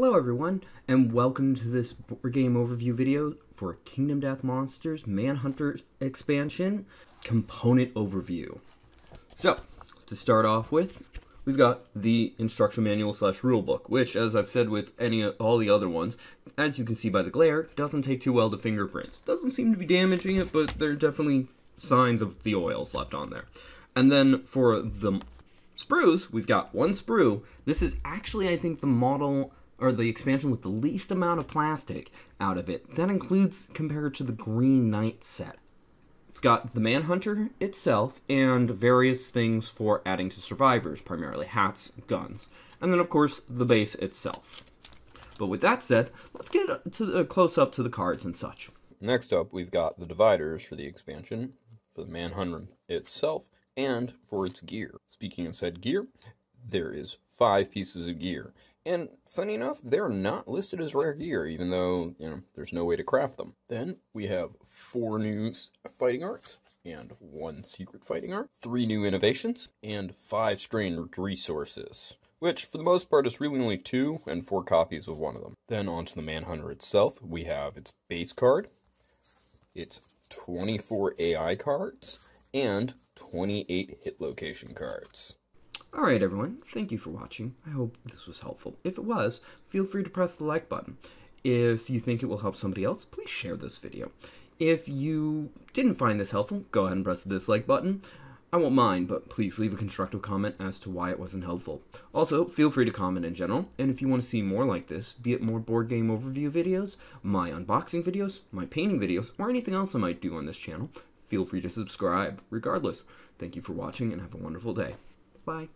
Hello everyone, and welcome to this board game overview video for Kingdom Death Monsters Manhunter expansion component overview. So, to start off with, we've got the instruction manual slash rulebook, which, as I've said with any of all the other ones, as you can see by the glare, doesn't take too well to fingerprints. Doesn't seem to be damaging it, but there are definitely signs of the oils left on there. And then for the sprues, we've got one sprue. This is actually, I think, the model or the expansion with the least amount of plastic out of it. That includes compared to the Green Knight set. It's got the Manhunter itself and various things for adding to survivors, primarily hats, guns, and then of course the base itself. But with that said, let's get to the close up to the cards and such. Next up, we've got the dividers for the expansion, for the Manhunter itself, and for its gear. Speaking of said gear, there is five pieces of gear. And funny enough, they're not listed as rare gear, even though, you know, there's no way to craft them. Then we have four new fighting arts and one secret fighting art, three new innovations, and five strange resources. Which, for the most part, is really only two and four copies of one of them. Then onto the Manhunter itself, we have its base card, its 24 AI cards, and 28 hit location cards. Alright everyone, thank you for watching. I hope this was helpful. If it was, feel free to press the like button. If you think it will help somebody else, please share this video. If you didn't find this helpful, go ahead and press the dislike button. I won't mind, but please leave a constructive comment as to why it wasn't helpful. Also, feel free to comment in general, and if you want to see more like this, be it more board game overview videos, my unboxing videos, my painting videos, or anything else I might do on this channel, feel free to subscribe. Regardless, thank you for watching and have a wonderful day. Bye.